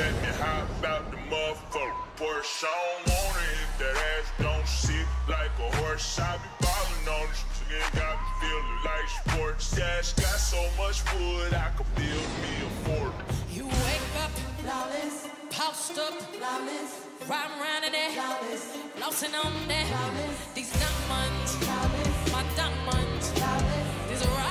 let me hop out the motherfucker. Porsche, I don't wanna hit that ass, don't sit like a horse. I be ballin' on this, chick, got me feeling like sports. Dash got so much wood, I could build me a fort. You wake up, Flawless, post up, flawless, riding around in it, flawless, flossing on that. Flawless. These diamonds, flawless, my diamonds, flawless, these rock,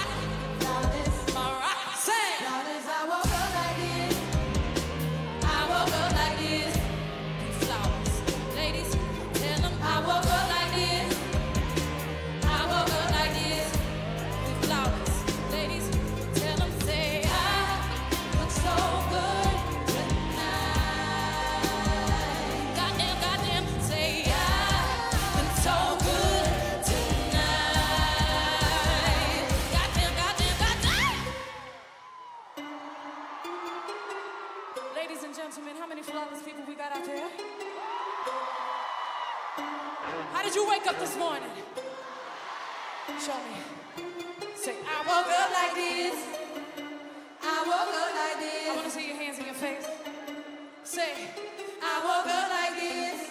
and gentlemen, how many flawless people we got out there? How did you wake up this morning? Show me. Say, I woke up. like this. I woke up like this. I want to see your hands in your face. Say, I woke up like this.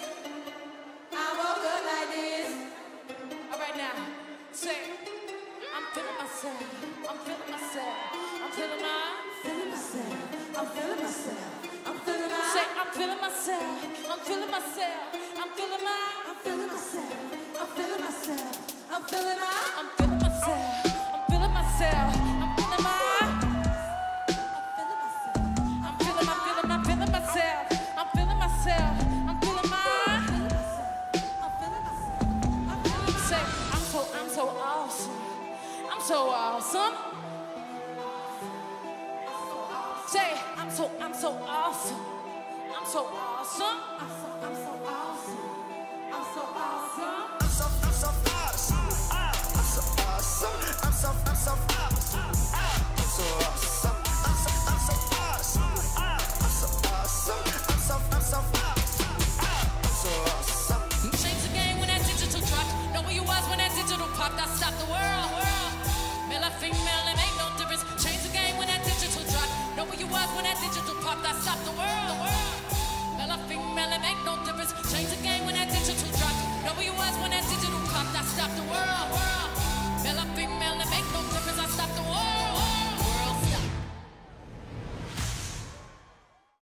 I woke up like this. all right now. Say, I'm feeling myself. I'm feeling myself. I'm feeling my. Myself. I'm feeling. I'm feeling myself. I'm feeling myself. I'm feeling. I'm feeling myself. I'm feeling myself. I'm feeling. I'm feeling myself. I'm feeling, feeling, I'm feeling myself. I'm feeling myself. I'm feeling. I'm feeling myself. I'm feeling Say, I'm I'm. I'm so awesome. Say, I'm so, I'm so awesome. I'm so awesome. I'm so, I'm so awesome.